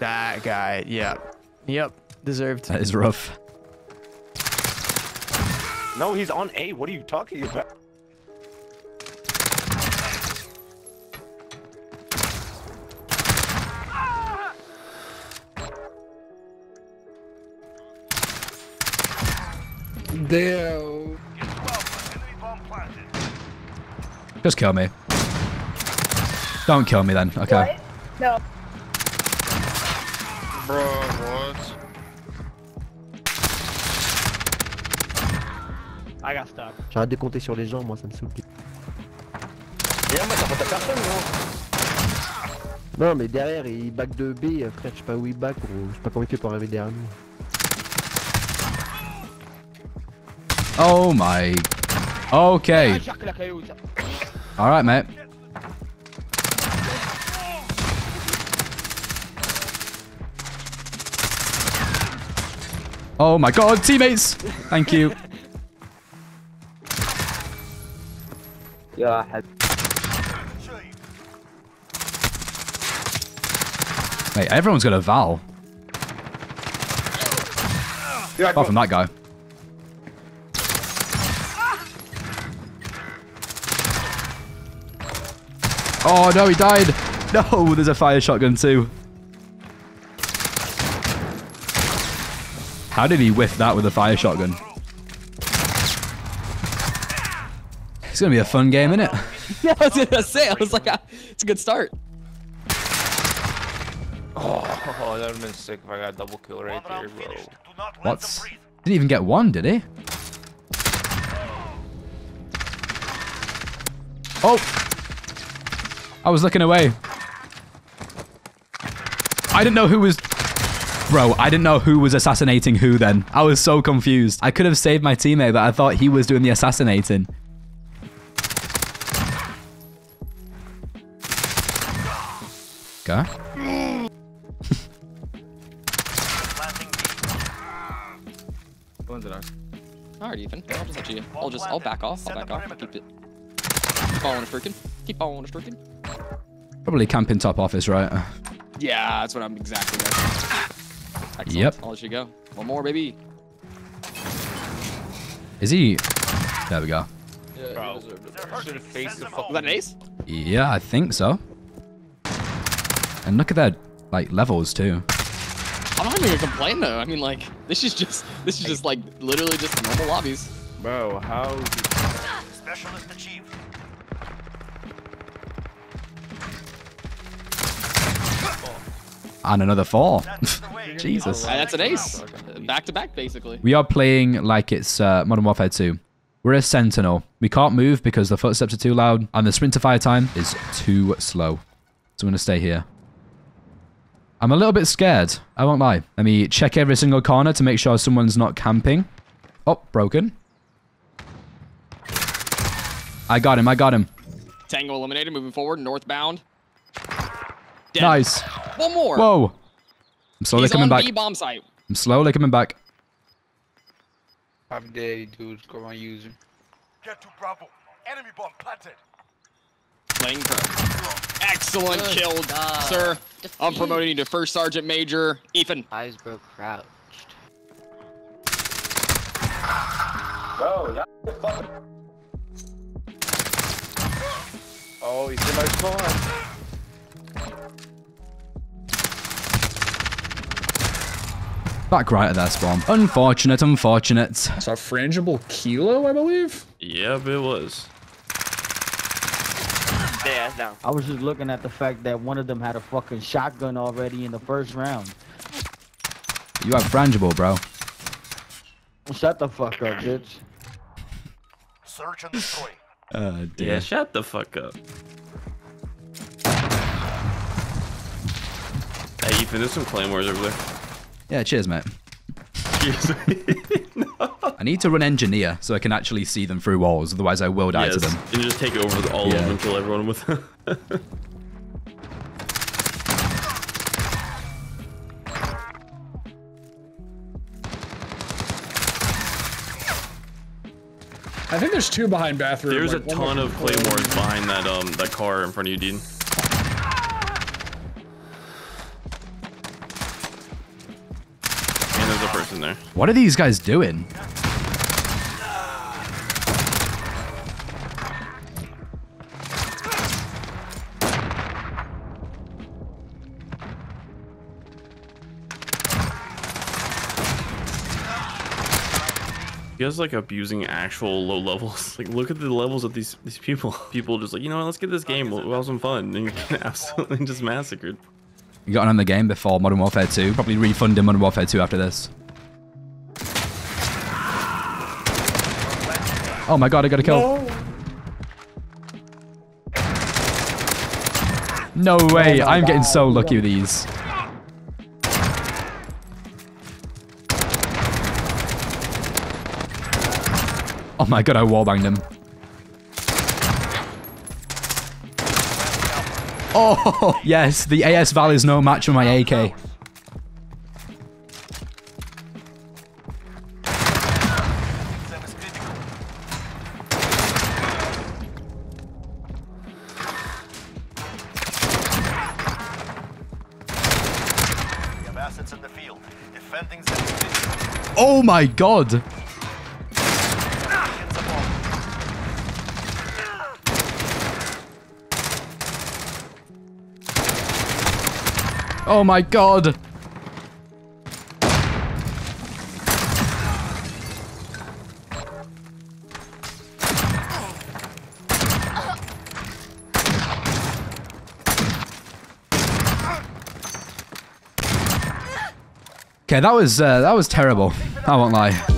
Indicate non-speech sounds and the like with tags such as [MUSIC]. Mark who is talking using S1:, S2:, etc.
S1: That guy. Yep. Yep. Deserved.
S2: That is rough.
S3: No, he's on A. What are you talking about?
S4: Damn.
S2: Just kill me. Don't kill me then. Okay.
S5: What? No.
S4: Bro, what?
S1: I got stuck.
S6: J'arrête de compter sur les gens, moi ça me saoule.
S3: Viens, moi, t'as pas ta personne, non
S6: Non, mais derrière, il back de B, frère, je sais pas où il back, ou je sais pas comment il fait pour arriver derrière nous.
S2: Oh my. Okay. All right, mate. Oh my god, teammates! Thank you.
S6: يا حد
S2: Mate, everyone's got a Val. Apart from that guy. Oh no, he died. [LAUGHS] No, there's a fire shotgun too. How did he whiff that with a fire shotgun? It's gonna be a fun game, isn't it? [LAUGHS]
S7: Yeah, I was gonna say. I was like, ah, it's a good start.
S3: Oh, that would've been sick if I got a double kill right there, bro.
S2: What? Didn't even get one, did he? Oh! I was looking away. I didn't know who was... Bro, I didn't know who was assassinating who then. I was so confused. I could have saved my teammate, but I thought he was doing the assassinating. Okay.
S7: One's All right, Ethan. I'll just let you. I'll just. I'll back off. I'll back off. Keep it. Keep on streaking. Keep on streaking.
S2: Probably camping top office, right?
S7: Yeah, that's what I'm exactly there. Excellent.
S2: Yep.
S7: I'll let you go. One more, baby.
S2: Is he... There we go.
S3: Bro, should have faced the fuck.
S7: Was that an ace?
S2: Yeah, I think so. And look at their, like, levels, too.
S7: I'm not even gonna complain though. I mean, like, this is just, this is just like literally just normal lobbies.
S3: Bro, how?
S8: Specialist achieved.
S2: And another four. Jesus.
S7: Uh, that's an ace. Back to back, basically.
S2: We are playing like it's uh, Modern Warfare 2. We're a sentinel. We can't move because the footsteps are too loud and the sprint to fire time is too slow. So I'm going to stay here. I'm a little bit scared. I won't lie. Let me check every single corner to make sure someone's not camping. Oh, broken. I got him. I got him.
S7: Tango eliminated. Moving forward, northbound. Dead.
S2: Nice.
S7: One more.
S2: Whoa. I'm slowly
S7: He's
S2: coming
S7: on
S2: back.
S7: B bomb site.
S2: I'm slowly coming back.
S4: I'm dead, dude. Come on, use him.
S8: Get to Bravo. Enemy bomb planted.
S7: Playing pro. Excellent
S9: Good
S7: kill,
S9: God.
S7: sir. I'm promoting you to first sergeant major. Ethan.
S9: Eyes broke crouched.
S3: Bro, that fuck. Oh, he's in my spawn.
S2: Back right at their spawn. Unfortunate, unfortunate.
S10: So a frangible kilo, I believe.
S11: Yep, it was.
S3: Yeah, down.
S12: I was just looking at the fact that one of them had a fucking shotgun already in the first round.
S2: You have frangible, bro.
S12: Shut the fuck up, bitch.
S8: Search and destroy. [LAUGHS]
S2: Uh,
S11: Yeah, shut the fuck up. Hey, Ethan, there's some claymores over there.
S2: Yeah, cheers, mate.
S11: Cheers. [LAUGHS]
S2: I need to run engineer so I can actually see them through walls, otherwise I will die to
S11: Yes,
S2: them.
S11: and just take over the, all
S2: Yeah.
S11: of them, kill everyone with them.
S10: I think there's two behind bathroom.
S11: There's a
S10: like, one
S11: ton of
S10: for-
S11: claymores behind that um that car in front of you, Dean. There.
S2: What are these guys doing?
S11: You guys like abusing actual low levels. [LAUGHS] Like, look at the levels of these these people. [LAUGHS] People just like, you know what? Let's get this game. We'll, we'll have some fun. And you're getting [LAUGHS] absolutely just massacred.
S2: You got on the game before Modern Warfare 2. Probably refunding Modern Warfare 2 after this. Oh my god, I got a kill. No, way,
S12: Oh
S2: I'm getting so lucky with these. Oh my god, I wallbanged him. Oh, [LAUGHS] yes, the AS Val is no match for my AK.
S8: Assets in the field. Defending.
S2: Oh my god.
S8: Get the ball.
S2: Oh my god. Okay, that was uh, that was terrible. I won't lie.